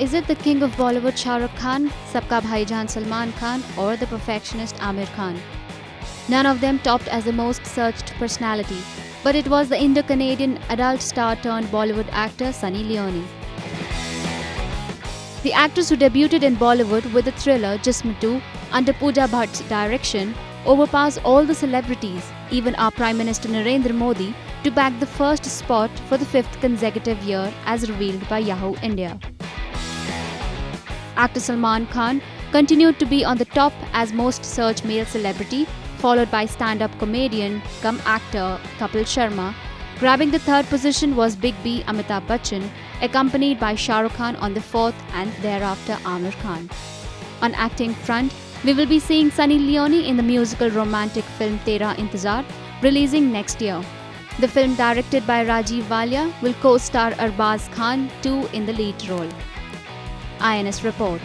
Is it the king of Bollywood Shah Rukh Khan, Sabka Bhaijaan Salman Khan, or the perfectionist Aamir Khan? None of them topped as the most searched personality, but it was the Indo Canadian adult star turned Bollywood actor Sunny Leone. The actress who debuted in Bollywood with the thriller Jism 2 under Pooja Bhatt's direction overpassed all the celebrities, even our Prime Minister Narendra Modi, to bag the first spot for the fifth consecutive year as revealed by Yahoo India. Actor Salman Khan continued to be on the top as most searched male celebrity, followed by stand-up comedian come actor Kapil Sharma. Grabbing the third position was Big B Amitabh Bachchan, accompanied by Shah Rukh Khan on the fourth and thereafter Aamir Khan. On acting front, we will be seeing Sunny Leone in the musical romantic film Tera Intezaar, releasing next year. The film directed by Raajeev Walia will co-star Arbaaz Khan too in the lead role. IANS report.